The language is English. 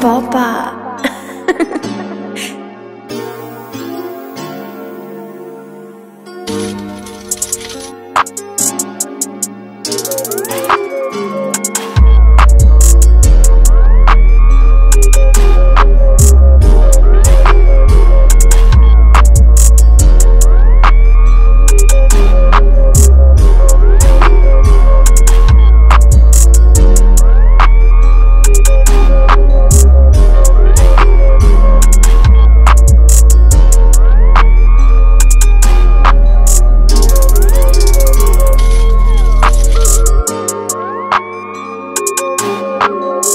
宝宝。you.